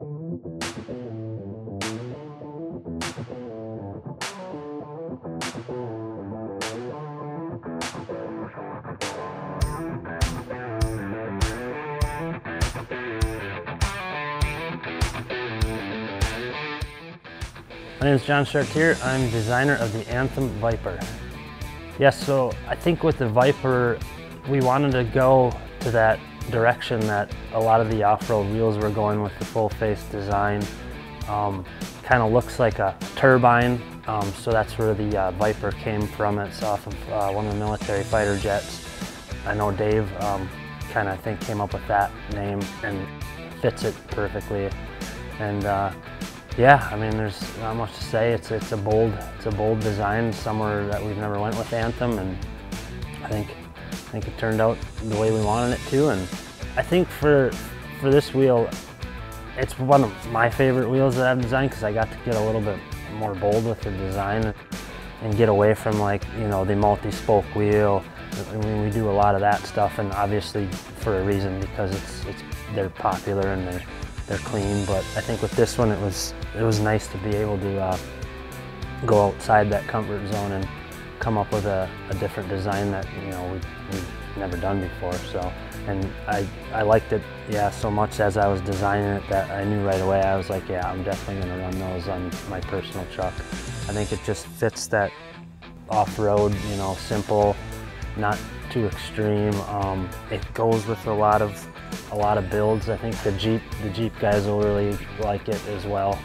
My name is John Chartier. I'm designer of the Anthem Viper. Yes, so I think with the Viper, we wanted to go to that direction that a lot of the off-road wheels were going with the full face design. Um, kind of looks like a turbine, um, so that's where the uh, Viper came from. It's off of uh, one of the military fighter jets. I know Dave um, kind of I think came up with that name and fits it perfectly. And uh, yeah, I mean, there's not much to say. It's it's a bold it's a bold design somewhere that we've never went with Anthem, and I think I think it turned out the way we wanted it to. And I think for for this wheel, it's one of my favorite wheels that I've designed because I got to get a little bit more bold with the design and get away from like you know the multi-spoke wheel. I mean, we do a lot of that stuff, and obviously for a reason because it's it's they're popular and they're they're clean. But I think with this one, it was it was nice to be able to uh, go outside that comfort zone and come up with a, a different design that you know we, we've never done before. So, and I I liked it yeah so much as I was designing it that I knew right away I was like yeah I'm definitely going to run those on my personal truck. I think it just fits that off-road you know simple, not too extreme. Um, it goes with a lot of a lot of builds. I think the Jeep, the Jeep guys will really like it as well.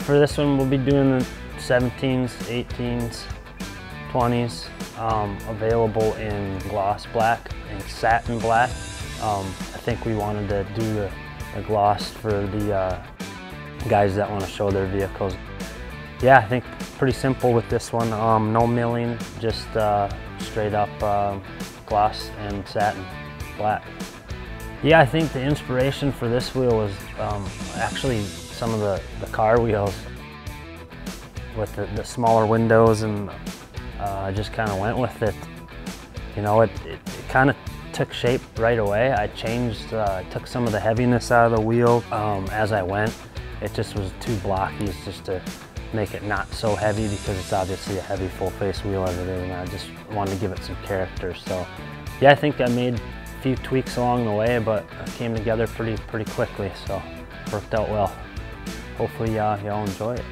For this one, we'll be doing the 17s, 18s, 20s, um, available in gloss black and satin black. Um, I think we wanted to do the, the gloss for the uh, guys that want to show their vehicles. Yeah, I think pretty simple with this one. Um, no milling, just uh, straight up uh, gloss and satin black. Yeah, I think the inspiration for this wheel was um, actually some of the, the car wheels with the, the smaller windows and uh, I just kind of went with it. You know, it, it, it kind of took shape right away. I changed, uh, took some of the heaviness out of the wheel um, as I went. It just was too blocky just to make it not so heavy because it's obviously a heavy full face wheel as it is and I just wanted to give it some character. So yeah, I think I made a few tweaks along the way, but it came together pretty pretty quickly, so worked out well. Hopefully uh, y'all enjoy it.